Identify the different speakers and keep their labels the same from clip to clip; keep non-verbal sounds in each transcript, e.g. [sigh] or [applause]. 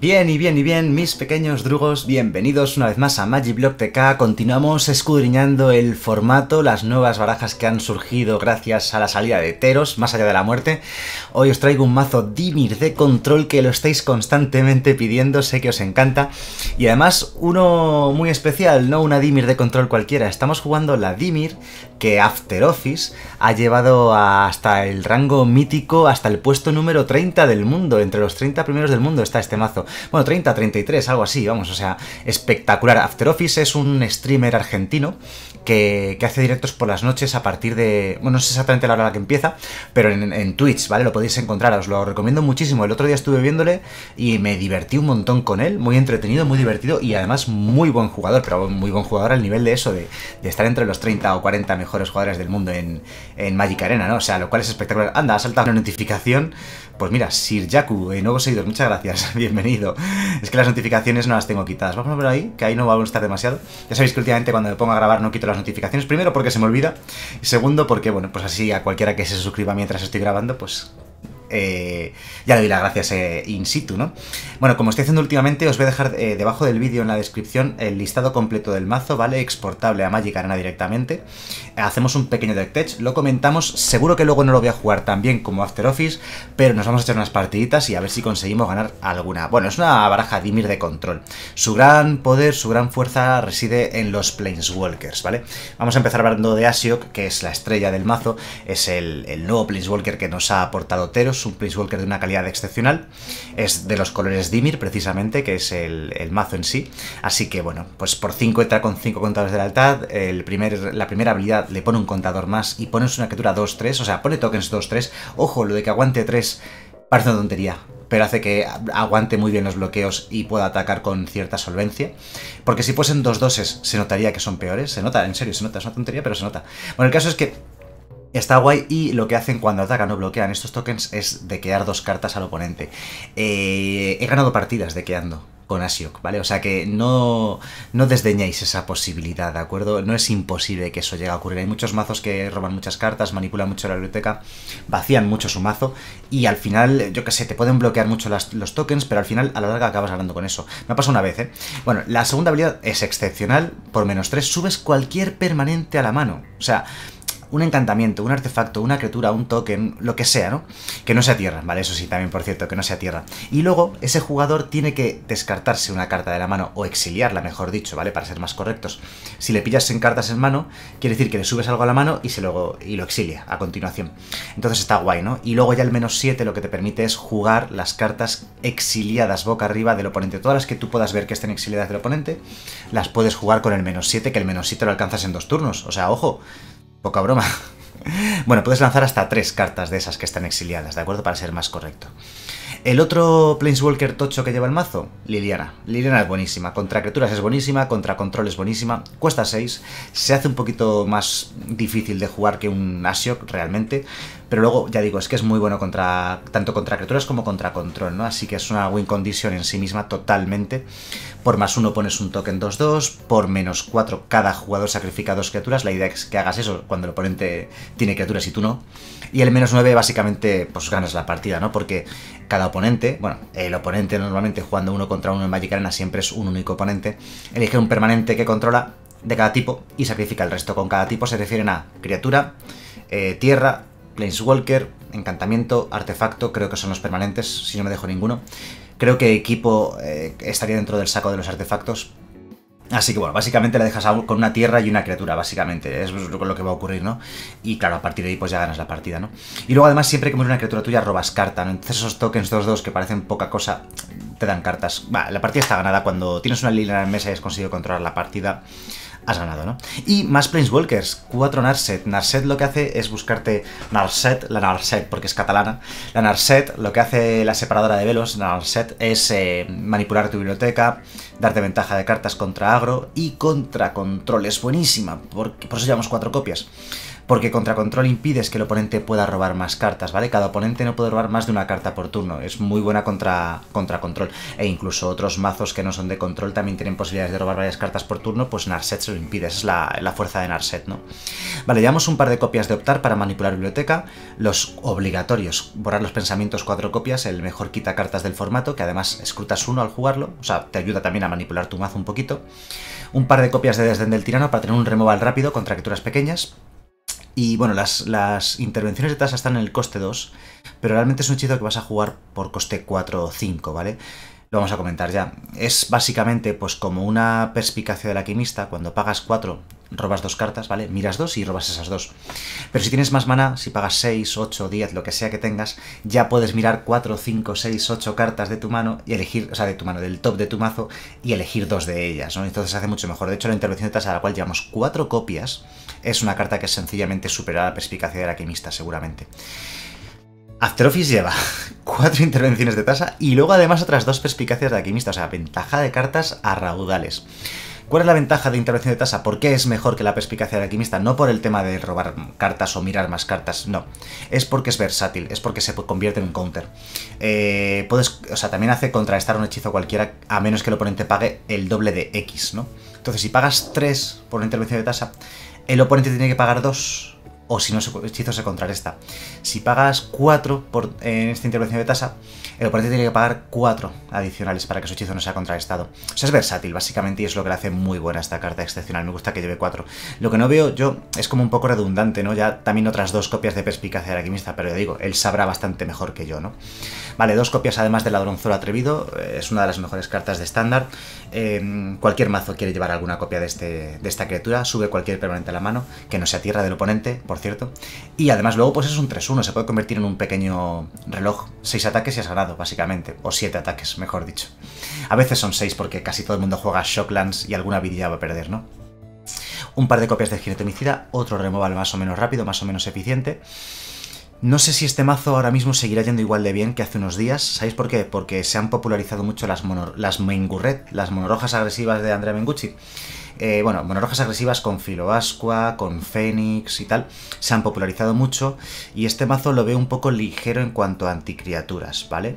Speaker 1: Bien y bien y bien, mis pequeños drugos, bienvenidos una vez más a Magiblock TK. Continuamos escudriñando el formato, las nuevas barajas que han surgido gracias a la salida de Teros, más allá de la muerte. Hoy os traigo un mazo Dimir de control que lo estáis constantemente pidiendo, sé que os encanta. Y además uno muy especial, no una Dimir de control cualquiera. Estamos jugando la Dimir que After Office ha llevado hasta el rango mítico, hasta el puesto número 30 del mundo. Entre los 30 primeros del mundo está este mazo. Bueno, 30, 33, algo así, vamos, o sea, espectacular. After Office es un streamer argentino que, hace directos por las noches a partir de. Bueno, no sé exactamente la hora a la que empieza, pero en, Twitch, ¿vale? Lo podéis encontrar, os lo recomiendo muchísimo. El otro día estuve viéndole y me divertí un montón con él, muy entretenido, muy divertido y además muy buen jugador, pero muy buen jugador al nivel de eso, de, estar entre los 30 o 40 mejores jugadores del mundo en, en Magic Arena, ¿no? O sea, lo cual es espectacular. Anda, ha saltado una notificación. Pues mira, Sir Yaku, eh, nuevos seguidores, muchas gracias, [laughs] bienvenido. Es que las notificaciones no las tengo quitadas. Vamos a ver ahí, que ahí no va a molestar demasiado. Ya sabéis que últimamente cuando me pongo a grabar no quito las notificaciones. Primero porque se me olvida. Y segundo porque, bueno, pues así a cualquiera que se suscriba mientras estoy grabando, pues eh, ya le doy las gracias eh, in situ, ¿no? Bueno, como estoy haciendo últimamente, os voy a dejar eh, debajo del vídeo en la descripción el listado completo del mazo, ¿vale? Exportable a Magic Arena directamente. Hacemos un pequeño deck tech, lo comentamos, seguro que luego no lo voy a jugar tan bien como After Office, pero nos vamos a echar unas partiditas y a ver si conseguimos ganar alguna. Bueno, es una baraja Dimir de control. Su gran poder, su gran fuerza reside en los Planeswalkers, ¿vale? Vamos a empezar hablando de Asiok, que es la estrella del mazo, es el, nuevo Planeswalker que nos ha aportado Teros, un Planeswalker de una calidad excepcional. Es de los colores Dimir, precisamente, que es el, mazo en sí. Así que, bueno, pues por 5 entra con 5 contadores de lealtad. El primer, la primera habilidad le pone un contador más y pones una criatura 2-3, o sea, pone tokens 2-3. Ojo, lo de que aguante 3 parece una tontería, pero hace que aguante muy bien los bloqueos y pueda atacar con cierta solvencia. Porque si fuesen dos doses, se notaría que son peores. Se nota, en serio, se nota, es una tontería, pero se nota. Bueno, el caso es que Está guay y lo que hacen cuando atacan o bloquean estos tokens es dequear dos cartas al oponente. Eh, he ganado partidas dequeando con Asiok, ¿vale? O sea que no, no desdeñéis esa posibilidad, ¿de acuerdo? No es imposible que eso llegue a ocurrir. Hay muchos mazos que roban muchas cartas, manipulan mucho la biblioteca, vacían mucho su mazo y al final, yo qué sé, te pueden bloquear mucho los tokens, pero al final a la larga acabas ganando con eso. Me ha pasado una vez, ¿eh? Bueno, la segunda habilidad es excepcional, por menos 3 subes cualquier permanente a la mano. O sea, un encantamiento, un artefacto, una criatura, un token, lo que sea, ¿no? Que no sea tierra, ¿vale? Eso sí, también por cierto, que no sea tierra. Y luego ese jugador tiene que descartarse una carta de la mano o exiliarla, mejor dicho, ¿vale? Para ser más correctos. Si le pillas en cartas en mano, quiere decir que le subes algo a la mano y, se lo, y lo exilia a continuación. Entonces está guay, ¿no? Y luego ya el menos 7 lo que te permite es jugar las cartas exiliadas boca arriba del oponente. Todas las que tú puedas ver que estén exiliadas del oponente, las puedes jugar con el menos 7, que el menos 7 lo alcanzas en dos turnos. O sea, ojo, Poca broma. [laughs] Bueno, puedes lanzar hasta tres cartas de esas que están exiliadas, ¿de acuerdo? Para ser más correcto. El otro Planeswalker tocho que lleva el mazo, Liliana. Liliana es buenísima, contra criaturas es buenísima, contra control es buenísima, cuesta 6, se hace un poquito más difícil de jugar que un Asiok realmente, pero luego, ya digo, es que es muy bueno contra tanto contra criaturas como contra control, ¿no? Así que es una win condition en sí misma totalmente. Por más uno pones un token 2-2, por menos 4 cada jugador sacrifica dos criaturas, la idea es que hagas eso cuando el oponente tiene criaturas y tú no. Y el menos 9 básicamente pues ganas la partida, ¿no? Porque cada oponente, bueno, el oponente normalmente jugando uno contra uno en Magic Arena siempre es un único oponente, elige un permanente que controla de cada tipo y sacrifica el resto. Con cada tipo se refieren a criatura, eh, tierra, Planeswalker, encantamiento, artefacto, creo que son los permanentes, si no me dejo ninguno. Creo que equipo eh, estaría dentro del saco de los artefactos, Así que bueno, básicamente le dejas con una tierra y una criatura, básicamente. Es lo que va a ocurrir, ¿no? Y claro, a partir de ahí pues ya ganas la partida, ¿no? Y luego además siempre que muere una criatura tuya robas carta, ¿no? Entonces esos tokens 2-2 que parecen poca cosa, te dan cartas. Va, la partida está ganada cuando tienes una línea en mesa y has conseguido controlar la partida has ganado, ¿no? Y más Planeswalkers, 4 Narset. Narset lo que hace es buscarte Narset, la Narset, porque es catalana. La Narset, lo que hace la separadora de velos, Narset, es eh, manipular tu biblioteca, darte ventaja de cartas contra agro y contra control. Es buenísima, porque, por eso llevamos 4 copias. Porque contra control impides que el oponente pueda robar más cartas, ¿vale? Cada oponente no puede robar más de una carta por turno, es muy buena contra, contra control. E incluso otros mazos que no son de control también tienen posibilidades de robar varias cartas por turno, pues Narset se lo impide, esa es la, la fuerza de Narset, ¿no? Vale, llevamos un par de copias de optar para manipular biblioteca, los obligatorios, borrar los pensamientos, cuatro copias, el mejor quita cartas del formato, que además escrutas uno al jugarlo, o sea, te ayuda también a manipular tu mazo un poquito. Un par de copias de Desdén del Tirano para tener un removal rápido contra criaturas pequeñas. Y bueno, las, las, intervenciones de tasa están en el coste 2, pero realmente es un hechizo que vas a jugar por coste 4 o 5, ¿vale? Lo vamos a comentar ya. Es básicamente pues como una perspicacia del alquimista, cuando pagas 4 robas dos cartas, ¿vale? Miras dos y robas esas dos. Pero si tienes más mana, si pagas 6, 8, 10, lo que sea que tengas, ya puedes mirar 4, 5, 6, 8 cartas de tu mano y elegir, o sea, de tu mano, del top de tu mazo y elegir dos de ellas, ¿no? Entonces se hace mucho mejor. De hecho, la intervención de tasa a la cual llevamos 4 copias es una carta que sencillamente supera la perspicacia del alquimista, seguramente. After lleva [laughs] cuatro intervenciones de tasa y luego además otras dos perspicacias de alquimista, o sea, ventaja de cartas a raudales. ¿Cuál es la ventaja de intervención de tasa? ¿Por qué es mejor que la perspicacia del alquimista? No por el tema de robar cartas o mirar más cartas, no. Es porque es versátil, es porque se convierte en un counter. Eh, puedes, o sea, también hace contrarrestar un hechizo cualquiera a menos que el oponente pague el doble de X, ¿no? Entonces, si pagas 3 por una intervención de tasa, el oponente tiene que pagar 2 o si no, el hechizo se contrarresta. Si pagas 4 por, en esta intervención de tasa, el oponente tiene que pagar 4 adicionales para que su hechizo no sea contrarrestado. O sea, es versátil, básicamente, y es lo que le hace muy buena esta carta excepcional. Me gusta que lleve 4. Lo que no veo yo es como un poco redundante, ¿no? Ya también otras dos copias de perspicacia del alquimista, pero yo digo, él sabrá bastante mejor que yo, ¿no? Vale, dos copias además de ladronzuelo atrevido, eh, es una de las mejores cartas de estándar. Em, cualquier mazo quiere llevar alguna copia de, este, de esta criatura, sube cualquier permanente a la mano, que no sea tierra del oponente, por cierto. Y además luego pues es un 3-1, se puede convertir en un pequeño reloj. 6 ataques y has ganado, básicamente. O 7 ataques, mejor dicho. A veces son 6 porque casi todo el mundo juega Shocklands y alguna vida va a perder, ¿no? Un par de copias de jinete homicida, otro removal más o menos rápido, más o menos eficiente. No sé si este mazo ahora mismo seguirá yendo igual de bien que hace unos días. ¿Sabéis por qué? Porque se han popularizado mucho las, mono, las Mengurret, las monorojas agresivas de Andrea Mengucci. Eh, bueno, monorojas agresivas con Filoasqua, con Fénix y tal, se han popularizado mucho y este mazo lo veo un poco ligero en cuanto a anticriaturas, ¿vale?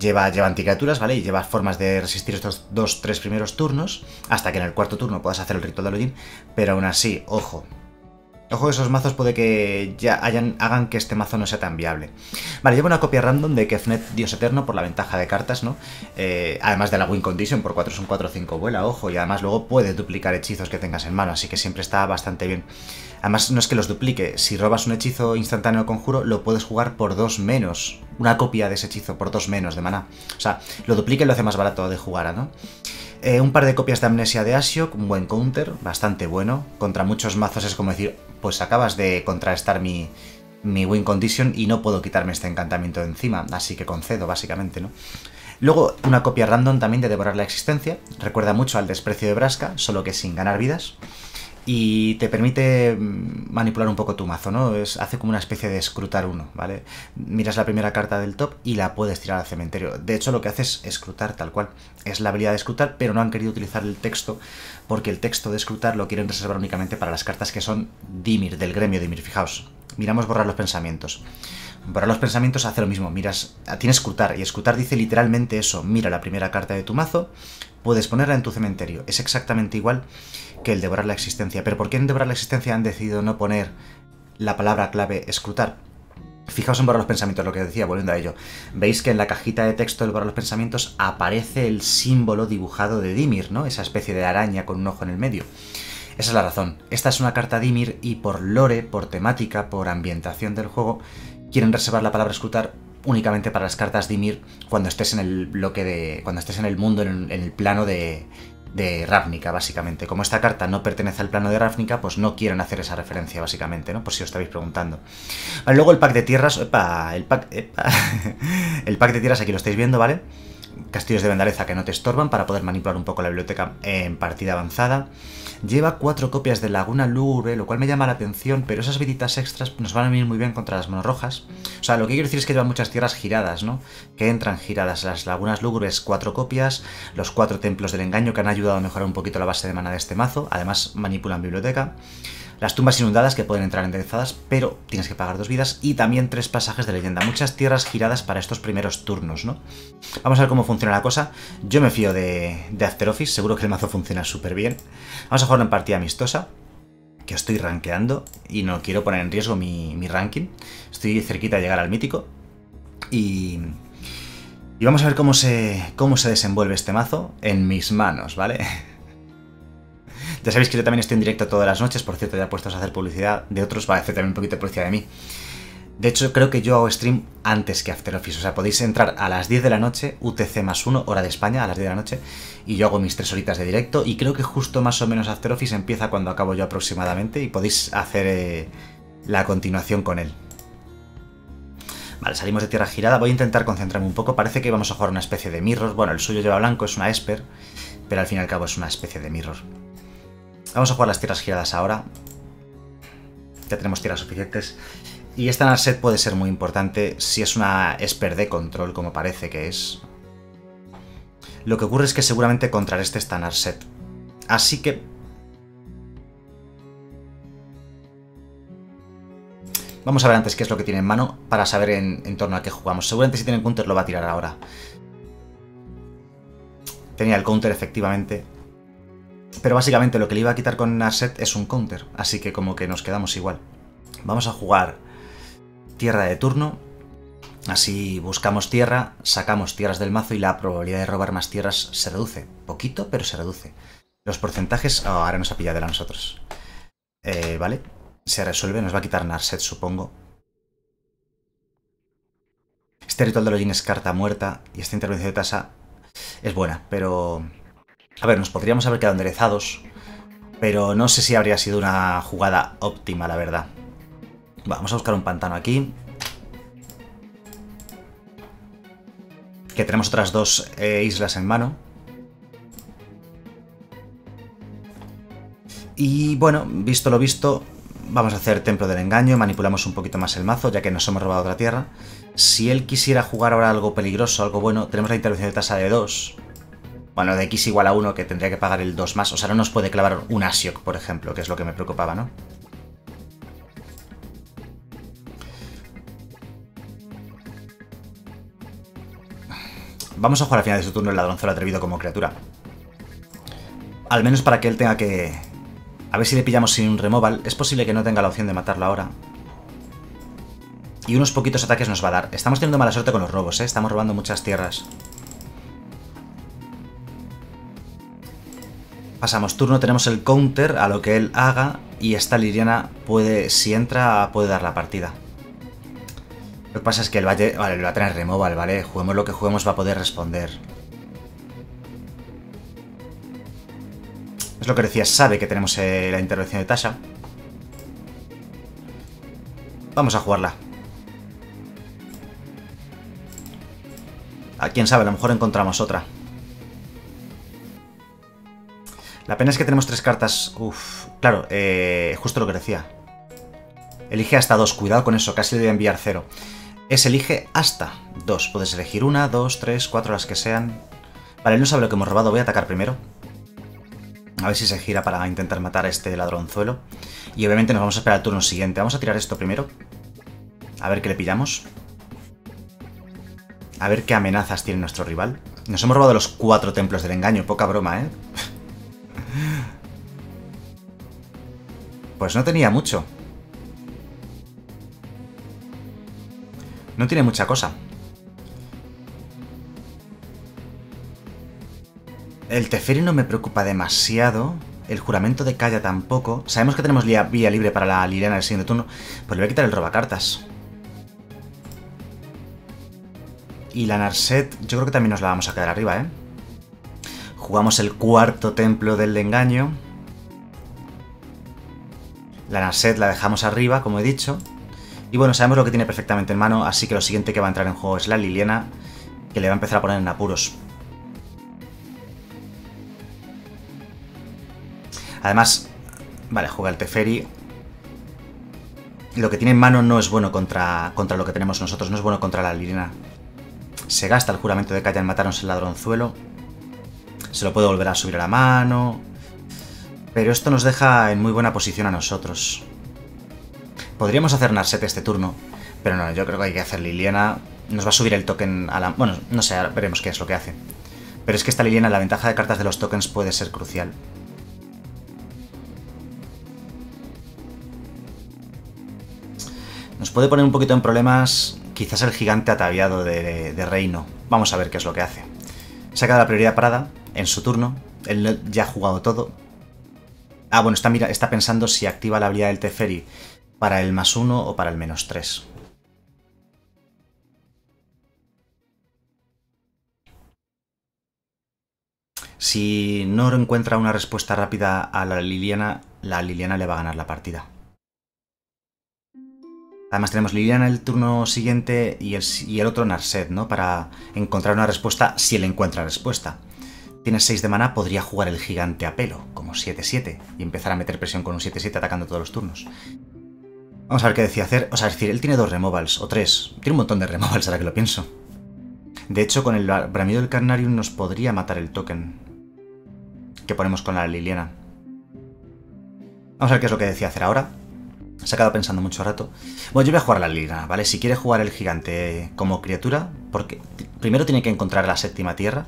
Speaker 1: Lleva, lleva anticriaturas, ¿vale? Y lleva formas de resistir estos dos, tres primeros turnos, hasta que en el cuarto turno puedas hacer el ritual de Login, pero aún así, ojo, Ojo, esos mazos puede que ya hagan que este mazo no sea tan viable. Vale, llevo una copia random de Kefnet Dios Eterno por la ventaja de cartas, ¿no? Eh, además de la Win Condition, por 4 son 4 5 vuela, ojo, y además luego puede duplicar hechizos que tengas en mano, así que siempre está bastante bien. Además, no es que los duplique, si robas un hechizo instantáneo conjuro, lo puedes jugar por 2 menos. Una copia de ese hechizo por 2 menos de mana. O sea, lo duplique y lo hace más barato de jugar, ¿no? Eh, un par de copias de Amnesia de Asiok, un buen counter, bastante bueno. Contra muchos mazos es como decir, pues acabas de contrarrestar mi, win condition y no puedo quitarme este encantamiento de encima, así que concedo, básicamente, ¿no? Luego, una copia random también de Devorar la Existencia. Recuerda mucho al desprecio de Braska, solo que sin ganar vidas y te permite mm, manipular un poco tu mazo, ¿no? Es, hace como una especie de escrutar uno, ¿vale? Miras la primera carta del top y la puedes tirar al cementerio. De hecho, lo que hace es escrutar tal cual. Es la habilidad de escrutar, pero no han querido utilizar el texto porque el texto de escrutar lo quieren reservar únicamente para las cartas que son Dimir, del gremio Dimir. Fijaos, miramos borrar los pensamientos. Borrar los pensamientos hace lo mismo, miras, tienes escrutar y escrutar dice literalmente eso, mira la primera carta de tu mazo, puedes ponerla en tu cementerio. Es exactamente igual que el devorar la existencia. Pero ¿por qué en devorar la existencia han decidido no poner la palabra clave escrutar? Fijaos en borrar los pensamientos, lo que decía, volviendo a ello. Veis que en la cajita de texto del borrar los pensamientos aparece el símbolo dibujado de Dimir, ¿no? Esa especie de araña con un ojo en el medio. Esa es la razón. Esta es una carta Dimir y por lore, por temática, por ambientación del juego, quieren reservar la palabra escrutar únicamente para las cartas Dimir cuando estés en el bloque de. cuando estés en el mundo, en el plano de, de Ravnica, básicamente. Como esta carta no pertenece al plano de Ravnica, pues no quieren hacer esa referencia, básicamente, ¿no? Por si os estáis preguntando. Luego el pack de tierras, el pack, [laughs] el pack de tierras aquí lo estáis viendo, ¿vale? Castillos de Vendaleza que no te estorban para poder manipular un poco la biblioteca en partida avanzada. Lleva cuatro copias de Laguna Lúgubre, lo cual me llama la atención, pero esas viditas extras nos van a venir muy bien contra las monorrojas. O sea, lo que quiero decir es que lleva muchas tierras giradas, ¿no? Que entran giradas. Las Lagunas Lúgubres, cuatro copias. Los cuatro Templos del Engaño que han ayudado a mejorar un poquito la base de mana de este mazo. Además, manipulan biblioteca. Las tumbas inundadas que pueden entrar enderezadas, pero tienes que pagar dos vidas, y también tres pasajes de leyenda. Muchas tierras giradas para estos primeros turnos, ¿no? Vamos a ver cómo funciona la cosa. Yo me fío de, de After Office, seguro que el mazo funciona súper bien. Vamos a jugar en partida amistosa, que estoy rankeando, y no quiero poner en riesgo mi, mi ranking. Estoy cerquita de llegar al mítico, y... Y vamos a ver cómo se, cómo se desenvuelve este mazo en mis manos, ¿vale? [laughs] Ya sabéis que yo también estoy en directo todas las noches, por cierto, ya puestos a hacer publicidad de otros, va a hacer también un poquito de publicidad de mí. De hecho, creo que yo hago stream antes que After Office. O sea, podéis entrar a las 10 de la noche, UTC más 1, hora de España, a las 10 de la noche, y yo hago mis tres horitas de directo. Y creo que justo más o menos After Office empieza cuando acabo yo aproximadamente, y podéis hacer eh, la continuación con él. Vale, salimos de tierra girada. Voy a intentar concentrarme un poco. Parece que vamos a jugar una especie de mirror. Bueno, el suyo lleva blanco, es una Esper, pero al fin y al cabo es una especie de mirror. Vamos a jugar las tierras giradas ahora. Ya tenemos tierras suficientes. Y esta Narset puede ser muy importante si es una Esper de control, como parece que es. Lo que ocurre es que seguramente contra este está Narset. Así que... Vamos a ver antes qué es lo que tiene en mano para saber en, torno a qué jugamos. Seguramente si tiene counter lo va a tirar ahora. Tenía el counter efectivamente. Pero básicamente lo que le iba a quitar con Narset es un counter, así que como que nos quedamos igual. Vamos a jugar tierra de turno, así buscamos tierra, sacamos tierras del mazo y la probabilidad de robar más tierras se reduce. Poquito, pero se reduce. Los porcentajes... Oh, ahora nos ha pillado de nosotros. Eh, vale, se resuelve, nos va a quitar Narset, supongo. Este ritual de Login es carta muerta y esta intervención de tasa es buena, pero a ver, nos podríamos haber quedado enderezados, pero no sé si habría sido una jugada óptima, la verdad. Vamos a buscar un pantano aquí. Que tenemos otras dos eh, islas en mano. Y bueno, visto lo visto, vamos a hacer Templo del Engaño, manipulamos un poquito más el mazo, ya que nos hemos robado otra tierra. Si él quisiera jugar ahora algo peligroso, algo bueno, tenemos la intervención de tasa de 2, bueno, de x igual a 1 que tendría que pagar el 2 más. O sea, no nos puede clavar un Asiok, por ejemplo, que es lo que me preocupaba, ¿no? Vamos a jugar al final de su turno el ladronzuelo atrevido como criatura. Al menos para que él tenga que... A ver si le pillamos sin un removal. Es posible que no tenga la opción de matarlo ahora. Y unos poquitos ataques nos va a dar. Estamos teniendo mala suerte con los robos, ¿eh? Estamos robando muchas tierras. Pasamos turno, tenemos el counter a lo que él haga y esta Liriana puede, si entra, puede dar la partida. Lo que pasa es que el Valle, vale, va a tener removal, ¿vale? Juguemos lo que juguemos, va a poder responder. Es lo que decía, sabe que tenemos eh, la intervención de Tasha. Vamos a jugarla. A quién sabe, a lo mejor encontramos otra. La pena es que tenemos tres cartas... Uf, claro, eh, justo lo que decía. Elige hasta dos, cuidado con eso, casi le voy a enviar cero. Es elige hasta dos. Puedes elegir una, dos, tres, cuatro, las que sean. Vale, no sabe lo que hemos robado, voy a atacar primero. A ver si se gira para intentar matar a este ladronzuelo. Y obviamente nos vamos a esperar al turno siguiente. Vamos a tirar esto primero. A ver qué le pillamos. A ver qué amenazas tiene nuestro rival. Nos hemos robado los cuatro templos del engaño, poca broma, ¿eh? Pues no tenía mucho. No tiene mucha cosa. El Teferi no me preocupa demasiado. El juramento de Kaya tampoco. Sabemos que tenemos vía, libre para la Liliana del siguiente turno. Pues le voy a quitar el robacartas. Y la Narset, yo creo que también nos la vamos a quedar arriba, ¿eh? Jugamos el cuarto templo del engaño. La Narset la dejamos arriba, como he dicho. Y bueno, sabemos lo que tiene perfectamente en mano, así que lo siguiente que va a entrar en juego es la Liliana, que le va a empezar a poner en apuros. Además, vale, juega el Teferi. Lo que tiene en mano no es bueno contra, contra lo que tenemos nosotros, no es bueno contra la Liliana. Se gasta el juramento de en matarnos el ladronzuelo. Se lo puede volver a subir a la mano. Pero esto nos deja en muy buena posición a nosotros. Podríamos hacer Narset este turno, pero no, yo creo que hay que hacer Liliana. Nos va a subir el token a la... Bueno, no sé, veremos qué es lo que hace. Pero es que esta Liliana, la ventaja de cartas de los tokens puede ser crucial. Nos puede poner un poquito en problemas quizás el gigante ataviado de, de reino. Vamos a ver qué es lo que hace. Se ha quedado la prioridad parada en su turno. Él ya ha jugado todo. Ah, bueno, está, mira, está pensando si activa la habilidad del Teferi para el más uno o para el menos 3. Si no encuentra una respuesta rápida a la Liliana, la Liliana le va a ganar la partida. Además tenemos Liliana el turno siguiente y el, y el otro Narset, ¿no? Para encontrar una respuesta si él encuentra respuesta. Tiene 6 de mana, podría jugar el gigante a pelo, como 7-7, y empezar a meter presión con un 7-7 atacando todos los turnos. Vamos a ver qué decía hacer. O sea, es decir, él tiene dos removals, o tres. Tiene un montón de removals ahora que lo pienso. De hecho, con el bramido del Carnarium nos podría matar el token que ponemos con la Liliana. Vamos a ver qué es lo que decía hacer ahora. Se ha quedado pensando mucho rato. Bueno, yo voy a jugar la Liliana, ¿vale? Si quiere jugar el gigante como criatura, porque primero tiene que encontrar la séptima tierra.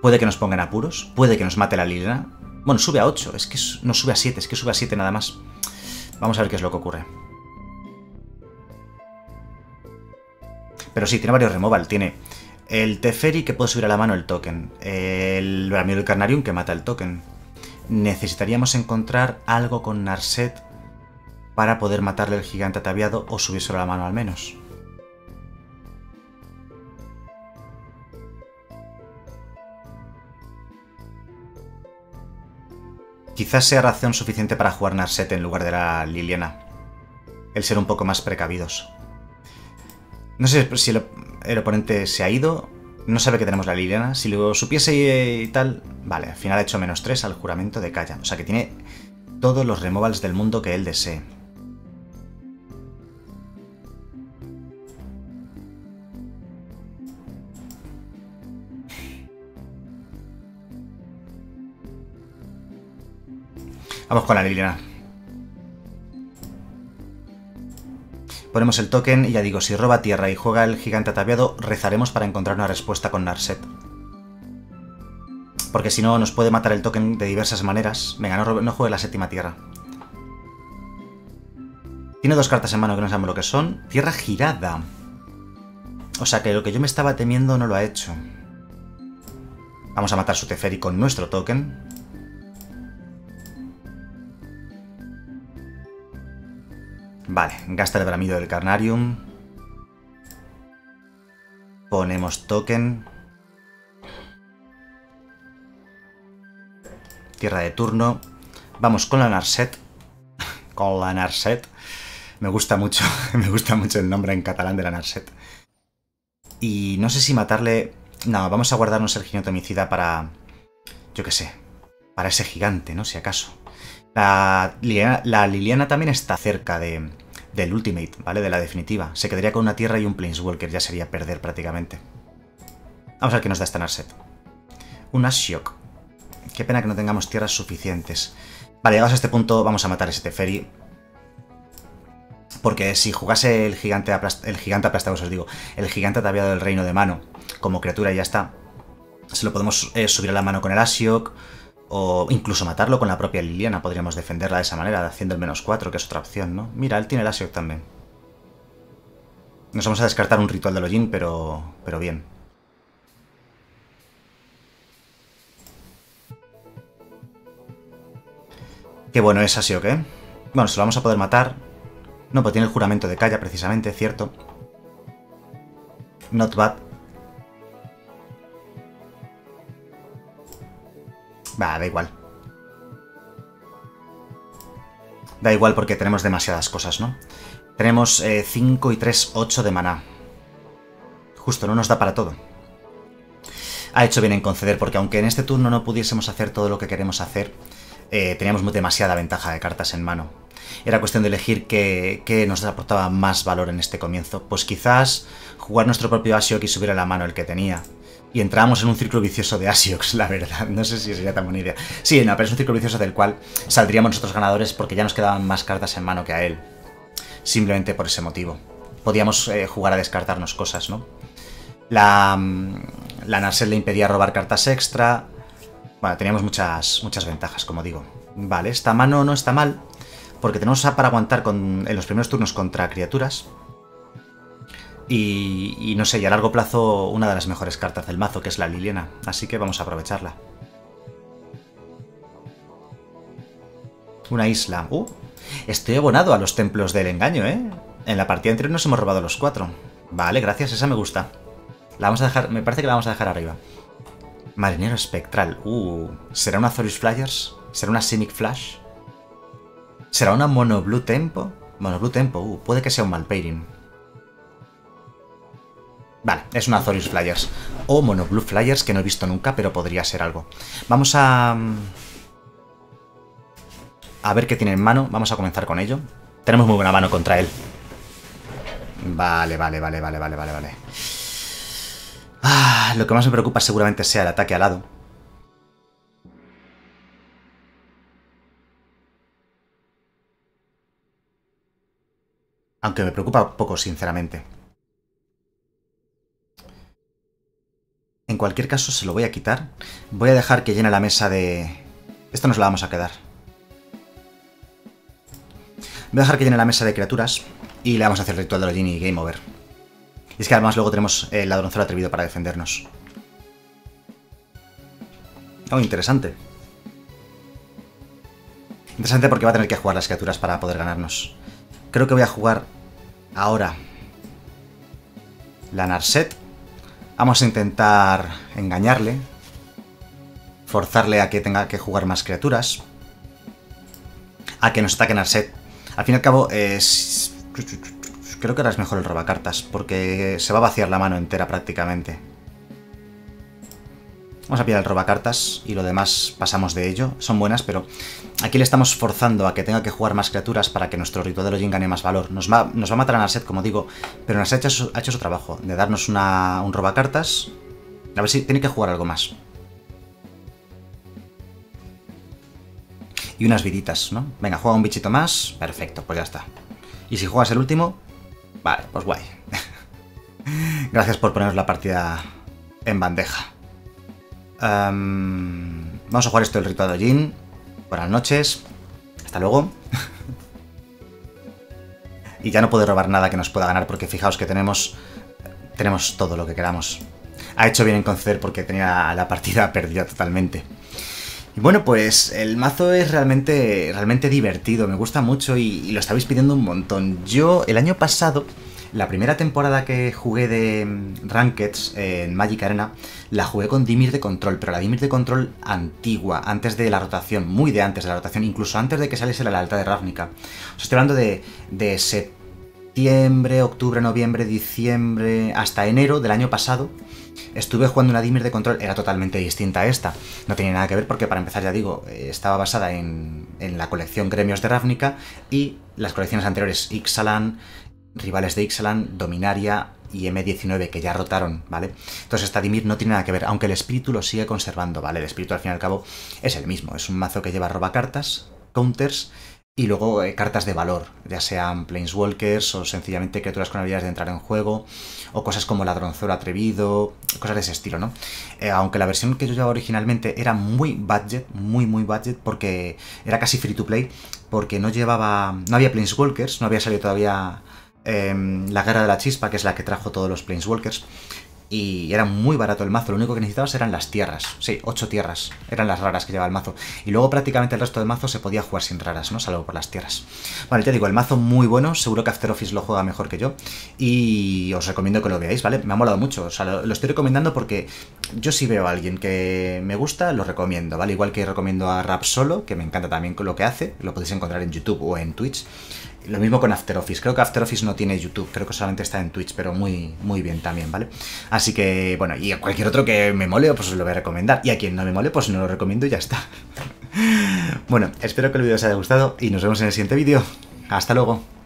Speaker 1: Puede que nos pongan apuros, puede que nos mate la Liliana. Bueno, sube a 8, es que no sube a 7, es que sube a 7 nada más. Vamos a ver qué es lo que ocurre. Pero sí, tiene varios removal. Tiene el Teferi que puede subir a la mano el token. El Bramido del Carnarium que mata el token. Necesitaríamos encontrar algo con Narset para poder matarle el gigante ataviado o subírselo a la mano al menos. Quizás sea razón suficiente para jugar Narset en lugar de la Liliana. El ser un poco más precavidos. No sé si el, oponente se ha ido, no sabe que tenemos la Liliana. Si lo supiese y tal... Vale, al final ha hecho menos 3 al juramento de Kaya. O sea que tiene todos los removals del mundo que él desee. Vamos con la Liliana. Ponemos el token y ya digo, si roba tierra y juega el gigante ataviado, rezaremos para encontrar una respuesta con Narset. Porque si no, nos puede matar el token de diversas maneras. Venga, no, no juegue la séptima tierra. Tiene dos cartas en mano que no sabemos lo que son. Tierra girada. O sea que lo que yo me estaba temiendo no lo ha hecho. Vamos a matar su Teferi con nuestro token. Vale, gasta el bramido del Carnarium. Ponemos token. Tierra de turno. Vamos con la Narset. [laughs] con la Narset. Me gusta mucho, [laughs] me gusta mucho el nombre en catalán de la Narset. Y no sé si matarle... No, vamos a guardarnos el gineto homicida para... Yo qué sé. Para ese gigante, ¿no? Si acaso. La Liliana, también está cerca de, del Ultimate, ¿vale? De la definitiva. Se quedaría con una tierra y un Planeswalker, ya sería perder prácticamente. Vamos a ver qué nos da esta Narset. Un Ashiok. Qué pena que no tengamos tierras suficientes. Vale, llegados a este punto vamos a matar ese Teferi. Porque si jugase el gigante, el gigante aplastado, os digo, el gigante ataviado del reino de mano como criatura y ya está, se lo podemos eh, subir a la mano con el Ashiok o incluso matarlo con la propia Liliana, podríamos defenderla de esa manera, haciendo el menos 4, que es otra opción, ¿no? Mira, él tiene el Asiok también. Nos vamos a descartar un ritual de login, pero, pero bien. Qué bueno es Asiok, ¿eh? Bueno, se lo vamos a poder matar. No, pues tiene el juramento de Kaya, precisamente, cierto. Not bad. Va, da igual. Da igual porque tenemos demasiadas cosas, ¿no? Tenemos 5 eh, y 3, 8 de maná. Justo, no nos da para todo. Ha hecho bien en conceder, porque aunque en este turno no pudiésemos hacer todo lo que queremos hacer, eh, teníamos demasiada ventaja de cartas en mano. Era cuestión de elegir qué, qué, nos aportaba más valor en este comienzo. Pues quizás jugar nuestro propio Asiok y subir a la mano el que tenía. Y entramos en un círculo vicioso de Asiox, [laughs] la verdad. No sé si sería tan buena idea. Sí, no, pero es un círculo vicioso del cual saldríamos nosotros ganadores porque ya nos quedaban más cartas en mano que a él. Simplemente por ese motivo. Podíamos eh, jugar a descartarnos cosas, ¿no? La, mm, la Narset le impedía robar cartas extra. Bueno, teníamos muchas, muchas ventajas, como digo. Vale, esta mano no está mal, porque tenemos para aguantar con, en los primeros turnos contra criaturas. Y, no sé, y a largo plazo una de las mejores cartas del mazo, que es la Liliana. Así que vamos a aprovecharla. Una isla. Uh, estoy abonado a los templos del engaño, ¿eh? En la partida anterior nos hemos robado los cuatro. Vale, gracias, esa me gusta. La vamos a dejar, me parece que la vamos a dejar arriba. Marinero espectral. Uh, ¿será una Azorius Flyers? ¿Será una Simic Flash? ¿Será una Mono Blue Tempo? Mono Blue Tempo, uh, puede que sea un Malpairing. Vale, es una Azorius Flyers. O Mono Blue Flyers, que no he visto nunca, pero podría ser algo. Vamos a... Mm, a ver qué tiene en mano. Vamos a comenzar con ello. Tenemos muy buena mano contra él. Vale, vale, vale, vale, vale, vale, vale. Ah, lo que más me preocupa seguramente sea el ataque alado. Aunque me preocupa poco, sinceramente. Cualquier caso, se lo voy a quitar. Voy a dejar que llene la mesa de... Esta nos la vamos a quedar. Voy a dejar que llene la mesa de criaturas y le vamos a hacer el ritual de Login y Game Over. Y es que además luego tenemos el ladronzuelo atrevido para defendernos. Oh, interesante. Interesante porque va a tener que jugar las criaturas para poder ganarnos. Creo que voy a jugar ahora la Narset Vamos a intentar engañarle. Forzarle a que tenga que jugar más criaturas. A que nos ataquen al set. Al fin y al cabo, es... Creo que ahora es mejor el robacartas, porque se va a vaciar la mano entera prácticamente. Vamos a pillar el robacartas y lo demás pasamos de ello. Son buenas, pero aquí le estamos forzando a que tenga que jugar más criaturas para que nuestro ritual de login gane más valor. Nos va, a matar a Narset, como digo, pero Narset ha hecho, su trabajo, de darnos una, un robacartas. A ver si tiene que jugar algo más. Y unas viditas, ¿no? Venga, juega un bichito más. Perfecto, pues ya está. Y si juegas el último... Vale, pues guay. [laughs] Gracias por poneros la partida en bandeja vamos a jugar esto del ritual de Jin. Buenas noches. Hasta luego. [laughs] y ya no puede robar nada que nos pueda ganar porque fijaos que tenemos, tenemos todo lo que queramos. Ha hecho bien en conceder porque tenía la partida [laughs] perdida totalmente. Y bueno, pues el mazo es realmente, realmente divertido, me gusta mucho y, y lo estabais pidiendo un montón. Yo el año pasado la primera temporada que jugué de mm, Rankeds en Magic Arena, la jugué con Dimir de control, pero la Dimir de control antigua, antes de la rotación, muy de antes de la rotación, incluso antes de que saliese la lealtad de Ravnica. Os estoy hablando de, de septiembre, octubre, noviembre, diciembre, hasta enero del año pasado. Estuve jugando una Dimir de control, era totalmente distinta a esta. No tenía nada que ver porque, para empezar, ya digo, eh, estaba basada en, en la colección Gremios de Ravnica y las colecciones anteriores, Ixalan, rivales de Ixalan, Dominaria y M19 que ya rotaron, ¿vale? Entonces esta Dimir no tiene nada que ver, aunque el espíritu lo sigue conservando, ¿vale? El espíritu al fin y al cabo es el mismo, es un mazo que lleva roba cartas, counters y luego eh, cartas de valor, ya sean Planeswalkers o sencillamente criaturas con habilidades de entrar en juego, o cosas como Ladronzuelo Atrevido, cosas de ese estilo, ¿no? Eh, aunque la versión que yo llevaba originalmente era muy budget, muy muy budget, porque era casi free to play, porque no llevaba, no había Planeswalkers, no había salido todavía Em, la Guerra de la Chispa, que es la que trajo todos los Planeswalkers. Y era muy barato el mazo, lo único que necesitabas eran las tierras. Sí, ocho tierras eran las raras que llevaba el mazo. Y luego prácticamente el resto del mazo se podía jugar sin raras, ¿no? Salvo por las tierras. Vale, te digo, el mazo muy bueno, seguro que After Office lo juega mejor que yo. Y os recomiendo que lo veáis, ¿vale? Me ha molado mucho, o sea, lo, estoy recomendando porque yo si veo a alguien que me gusta, lo recomiendo, ¿vale? Igual que recomiendo a Rap Solo, que me encanta también lo que hace, lo podéis encontrar en YouTube o en Twitch. Lo mismo con After Office. Creo que After Office no tiene YouTube, creo que solamente está en Twitch, pero muy, muy bien también, ¿vale? Así que, bueno, y a cualquier otro que me mole, pues os lo voy a recomendar. Y a quien no me mole, pues no lo recomiendo y ya está. [laughs] bueno, espero que el vídeo os haya gustado y nos vemos en el siguiente vídeo. Hasta luego.